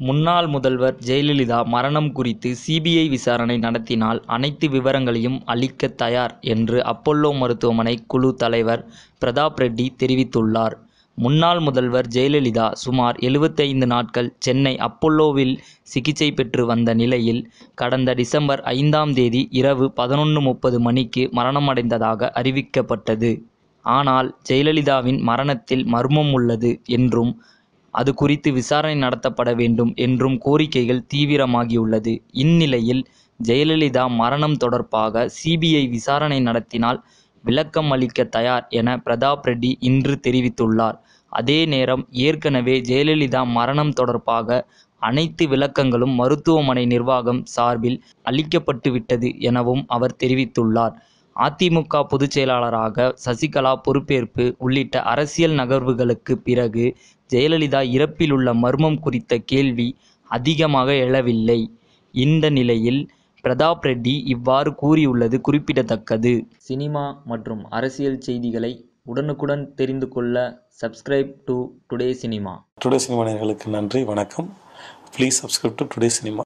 முன்னாள் முதல்வர் ஜெயலலிதா மரணம் குறித்து சிபிஐ விசாரணை நடத்தினால் அனைத்து விவரங்களையும் அளிக்க தயார் என்று அப்பல்லோ மருத்துவமனை குழு தலைவர் பிரதாப் ரெட்டி தெரிவித்துள்ளார். முன்னாள் முதல்வர் ஜெயலலிதா சுமார் எழுபத்தைந்து நாட்கள் சென்னை அப்பல்லோவில் சிகிச்சை பெற்று வந்த நிலையில் கடந்த டிசம்பர் ஐந்தாம் தேதி இரவு பதினொன்று முப்பது மணிக்கு மரணமடைந்ததாக அறிவிக்கப்பட்டது. ஆனால் ஜெயலலிதாவின் மரணத்தில் மர்மம் உள்ளது என்றும் அது குறித்து விசாரணை நடத்தப்பட வேண்டும் என்றும் கோரிக்கைகள் தீவிரமாகியுள்ளது. இந்நிலையில் ஜெயலலிதா மரணம் தொடர்பாக சிபிஐ விசாரணை நடத்தினால் விளக்கம் அளிக்க தயார் என பிரதாப் ரெட்டி இன்று தெரிவித்துள்ளார். அதே நேரம் ஏற்கனவே ஜெயலலிதா மரணம் தொடர்பாக அனைத்து விளக்கங்களும் மருத்துவமனை நிர்வாகம் சார்பில் அளிக்கப்பட்டு விட்டது எனவும் அவர் தெரிவித்துள்ளார். அதிமுக பொதுச் செயலாளராக சசிகலா பொறுப்பேற்பு உள்ளிட்ட அரசியல் நகர்வுகளுக்கு பிறகு ஜெயலலிதா இறப்பில் உள்ள மர்மம் குறித்த கேள்வி அதிகமாக எழவில்லை. இந்த நிலையில் பிரதாப் ரெட்டி இவ்வாறு கூறியுள்ளது குறிப்பிடத்தக்கது. சினிமா மற்றும் அரசியல் செய்திகளை உடனுக்குடன் தெரிந்து கொள்ள subscribe to Today Cinema. Today Cinema நேர்களுக்கு நன்றி வணக்கம் please subscribe to Today Cinema